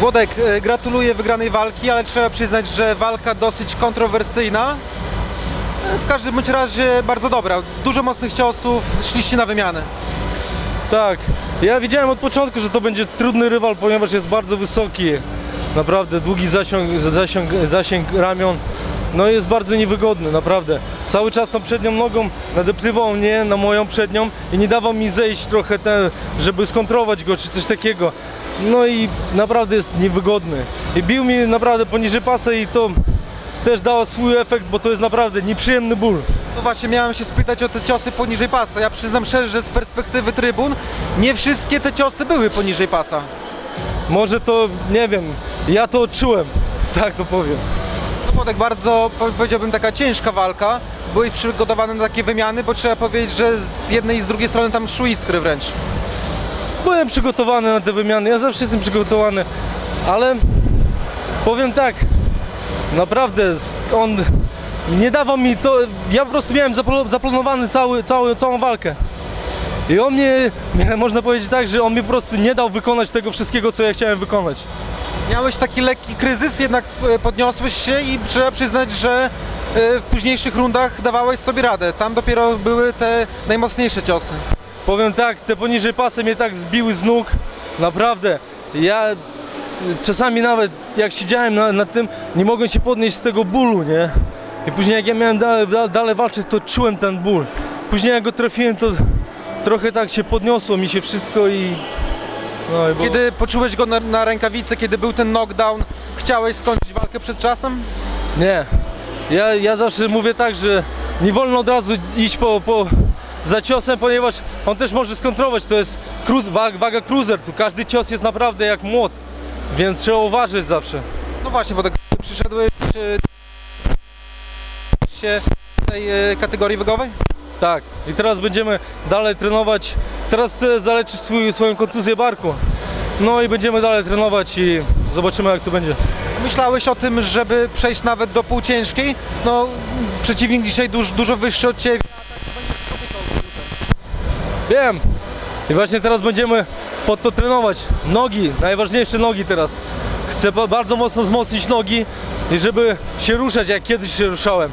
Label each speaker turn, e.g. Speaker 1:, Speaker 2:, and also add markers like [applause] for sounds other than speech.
Speaker 1: Włodek, e, gratuluję wygranej walki, ale trzeba przyznać, że walka dosyć kontrowersyjna. E, W każdym bądź razie bardzo dobra. Dużo mocnych ciosów, szliście na wymianę.
Speaker 2: Tak, ja wiedziałem od początku, że to będzie trudny rywal, ponieważ jest bardzo wysoki. Naprawdę długi zasięg, zasięg, zasięg ramion. No jest bardzo niewygodny, naprawdę. Cały czas tą przednią nogą nadeptywał mnie na moją przednią i nie dawał mi zejść trochę, żeby skontrować go czy coś takiego. No i naprawdę jest niewygodny. I bił mi naprawdę poniżej pasa i to też dało swój efekt, bo to jest naprawdę nieprzyjemny ból.
Speaker 1: No właśnie, miałem się spytać o te ciosy poniżej pasa. Ja przyznam szczerze, że z perspektywy trybun nie wszystkie te ciosy były poniżej pasa.
Speaker 2: Może to, nie wiem, ja to odczułem, tak to powiem.
Speaker 1: Włodek, bardzo po- powiedziałbym taka ciężka walka. Byłeś przygotowany na takie wymiany, bo trzeba powiedzieć, że z jednej i z drugiej strony tam szły iskry wręcz.
Speaker 2: Byłem przygotowany na te wymiany, ja zawsze jestem przygotowany, ale powiem tak, naprawdę on nie dawał mi to, ja po prostu miałem zaplanowany cały, cały, całą walkę. I on mnie, [laughs] można powiedzieć tak, że on mi po prostu nie dał wykonać tego wszystkiego, co ja chciałem wykonać.
Speaker 1: Miałeś taki lekki kryzys, jednak e, podniosłeś się i trzeba przyznać, że e, w późniejszych rundach dawałeś sobie radę. Tam dopiero były te najmocniejsze ciosy.
Speaker 2: Powiem tak, te poniżej pasy mnie tak zbiły z nóg, naprawdę. Ja czasami nawet jak siedziałem na, na tym, nie mogłem się podnieść z tego bólu, nie? I później jak ja miałem dalej, da- dalej walczyć, to czułem ten ból. Później jak go trafiłem, to trochę tak się podniosło mi się wszystko i... No było-
Speaker 1: Kiedy poczułeś go na, na rękawicy, kiedy był ten knockdown, chciałeś skończyć walkę przed czasem?
Speaker 2: Nie. Ja, ja zawsze mówię tak, że nie wolno od razu iść po, po za ciosem, ponieważ on też może skontrować. To jest waga, waga cruiser, tu każdy cios jest naprawdę jak młot, więc trzeba uważać zawsze.
Speaker 1: No właśnie, Wodek, przyszedłeś e, się tej e, kategorii wagowej?
Speaker 2: Tak. I teraz będziemy dalej trenować. Teraz chcę zaleczyć swój, swoją kontuzję barku. No i będziemy dalej trenować i zobaczymy jak to będzie.
Speaker 1: Myślałeś o tym, żeby przejść nawet do półciężkiej? No, przeciwnik dzisiaj duż, dużo wyższy od Ciebie.
Speaker 2: Wiem. I właśnie teraz będziemy pod to trenować. Nogi, najważniejsze nogi teraz. Chcę ba- bardzo mocno wzmocnić nogi i żeby się ruszać jak kiedyś się ruszałem.